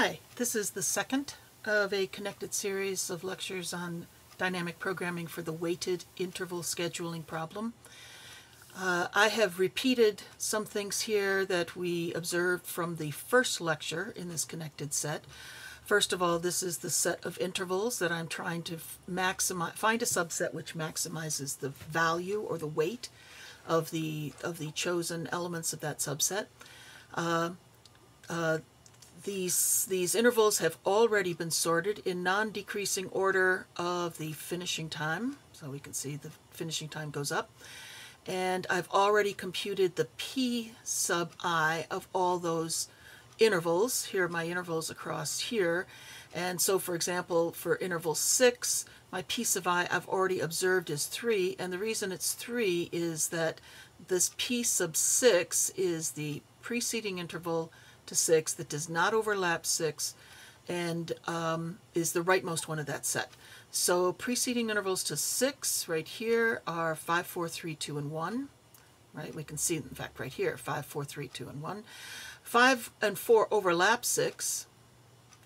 Hi, this is the second of a connected series of lectures on dynamic programming for the weighted interval scheduling problem. Uh, I have repeated some things here that we observed from the first lecture in this connected set. First of all, this is the set of intervals that I'm trying to maximize, find a subset which maximizes the value or the weight of the, of the chosen elements of that subset. Uh, uh, these, these intervals have already been sorted in non-decreasing order of the finishing time. So we can see the finishing time goes up. And I've already computed the p sub i of all those intervals. Here are my intervals across here. And so, for example, for interval 6, my p sub i I've already observed is 3. And the reason it's 3 is that this p sub 6 is the preceding interval to 6 that does not overlap 6 and um, is the rightmost one of that set. So preceding intervals to 6 right here are 5, 4, 3, 2, and 1. Right? We can see, in fact, right here, 5, 4, 3, 2, and 1. 5 and 4 overlap 6.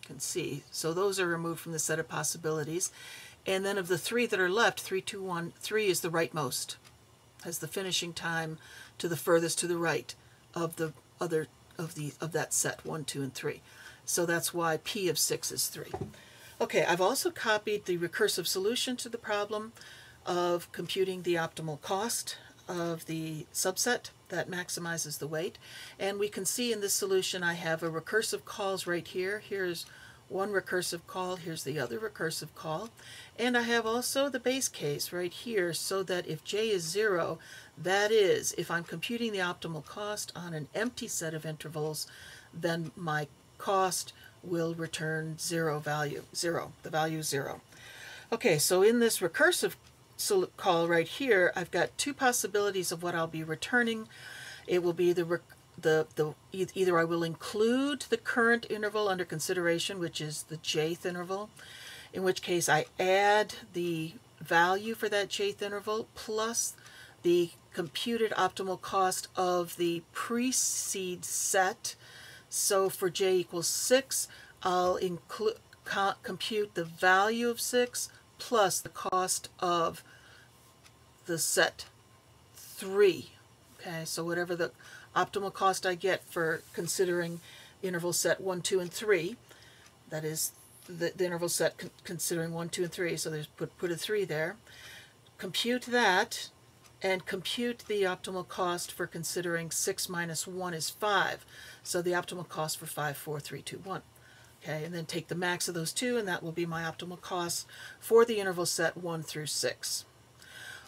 You can see. So those are removed from the set of possibilities. And then of the three that are left, 3, 2, 1, 3 is the rightmost. Has the finishing time to the furthest to the right of the other of the of that set, 1, 2, and 3. So that's why P of 6 is 3. Okay, I've also copied the recursive solution to the problem of computing the optimal cost of the subset that maximizes the weight. And we can see in this solution I have a recursive calls right here. Here's one recursive call, here's the other recursive call. And I have also the base case right here so that if j is 0, that is, if I'm computing the optimal cost on an empty set of intervals, then my cost will return zero value, zero, the value is zero. Okay, so in this recursive call right here, I've got two possibilities of what I'll be returning. It will be the the, the either I will include the current interval under consideration, which is the jth interval, in which case I add the value for that jth interval plus the computed optimal cost of the precede set. So for j equals 6, I'll include co compute the value of 6 plus the cost of the set 3. Okay, so whatever the optimal cost I get for considering interval set 1, 2, and 3. That is the, the interval set con considering 1, 2, and 3, so there's put, put a 3 there. Compute that and compute the optimal cost for considering 6 minus 1 is 5. So the optimal cost for 5, 4, 3, 2, 1. Okay, and then take the max of those two, and that will be my optimal cost for the interval set 1 through 6.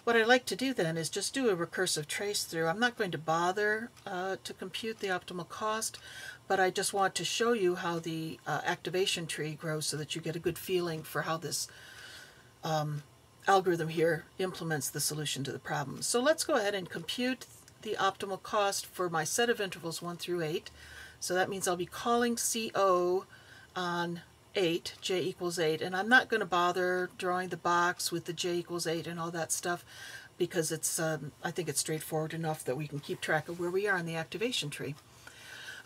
What I'd like to do then is just do a recursive trace through. I'm not going to bother uh, to compute the optimal cost, but I just want to show you how the uh, activation tree grows so that you get a good feeling for how this um, algorithm here implements the solution to the problem. So let's go ahead and compute the optimal cost for my set of intervals 1 through 8. So that means I'll be calling CO on 8, j equals 8, and I'm not going to bother drawing the box with the j equals 8 and all that stuff because it's um, I think it's straightforward enough that we can keep track of where we are in the activation tree.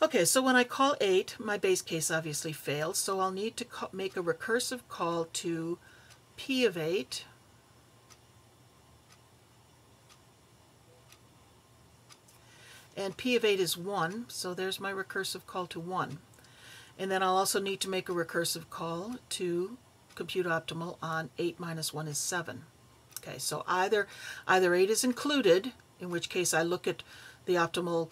Okay, so when I call 8, my base case obviously fails, so I'll need to make a recursive call to p of 8, and p of 8 is 1, so there's my recursive call to 1. And then I'll also need to make a recursive call to compute optimal on 8 minus 1 is 7. Okay, so either, either 8 is included, in which case I look at the optimal,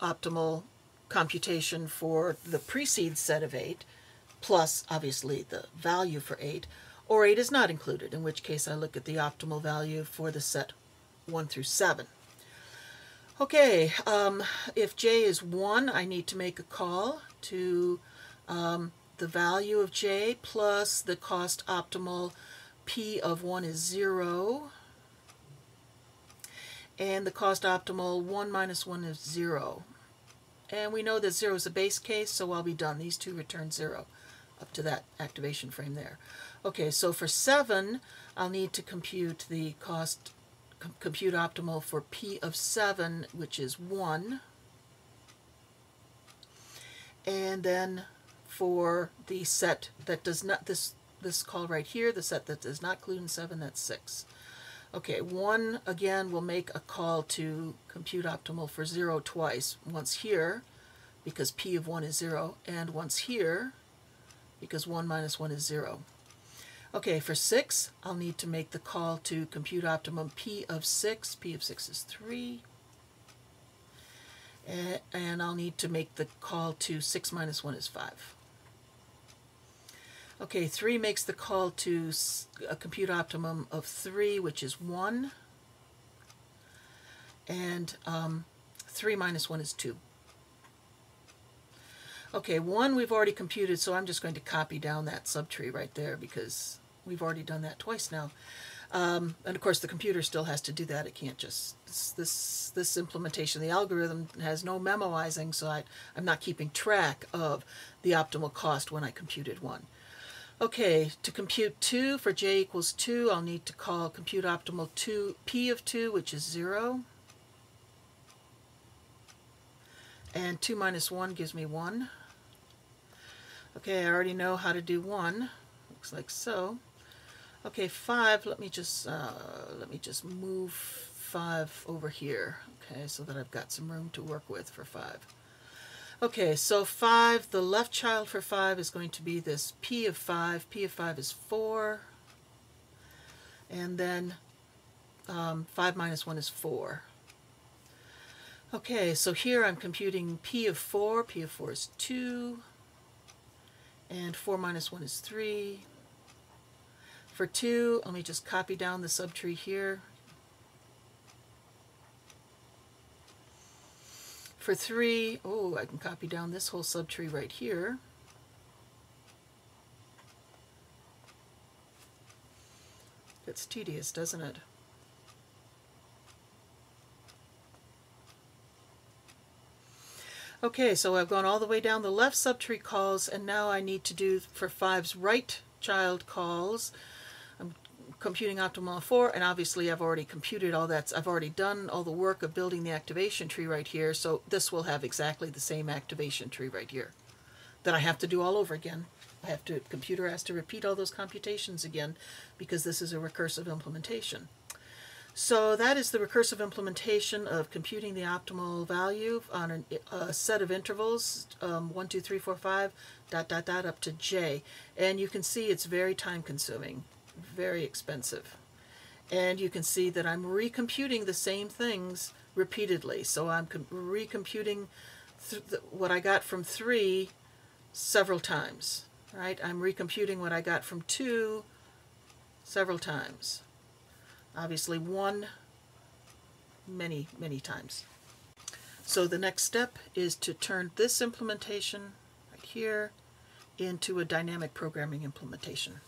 optimal computation for the precede set of 8, plus obviously the value for 8, or 8 is not included, in which case I look at the optimal value for the set 1 through 7. Okay, um, if j is 1, I need to make a call to um, the value of j plus the cost optimal p of 1 is 0. And the cost optimal 1 minus 1 is 0. And we know that 0 is a base case, so I'll be done. These two return 0 up to that activation frame there. Okay, so for 7, I'll need to compute the cost compute optimal for P of 7, which is 1. And then for the set that does not, this, this call right here, the set that does not include in seven, that's six. Okay, one, again, will make a call to compute optimal for zero twice, once here, because p of one is zero, and once here, because one minus one is zero. Okay, for six, I'll need to make the call to compute optimum p of six, p of six is three, and, and I'll need to make the call to 6 minus 1 is 5. Okay, 3 makes the call to a compute optimum of 3, which is 1. And um, 3 minus 1 is 2. Okay, 1 we've already computed, so I'm just going to copy down that subtree right there because we've already done that twice now. Um, and of course, the computer still has to do that. It can't just this this implementation. The algorithm has no memoizing, so I, I'm not keeping track of the optimal cost when I computed one. Okay, to compute 2 for j equals 2, I'll need to call compute optimal 2 p of 2, which is 0. And 2 minus 1 gives me 1. Okay, I already know how to do 1. Looks like so. Okay, five, let me just, uh, let me just move five over here, okay, so that I've got some room to work with for five. Okay, so five, the left child for five is going to be this p of five. p of five is four. And then um, five minus one is four. Okay, so here I'm computing p of four. p of four is two. And four minus one is three. For 2, let me just copy down the subtree here. For 3, oh, I can copy down this whole subtree right here. It's tedious, doesn't it? Okay, so I've gone all the way down the left subtree calls, and now I need to do for 5's right child calls computing optimal 4, and obviously I've already computed all that. I've already done all the work of building the activation tree right here, so this will have exactly the same activation tree right here that I have to do all over again. I have to, computer has to repeat all those computations again because this is a recursive implementation. So that is the recursive implementation of computing the optimal value on an, a set of intervals, um, 1, 2, 3, 4, 5, dot, dot, dot, up to j. And you can see it's very time consuming very expensive. And you can see that I'm recomputing the same things repeatedly. So I'm recomputing what I got from 3 several times. Right? I'm recomputing what I got from 2 several times. Obviously 1 many, many times. So the next step is to turn this implementation right here into a dynamic programming implementation.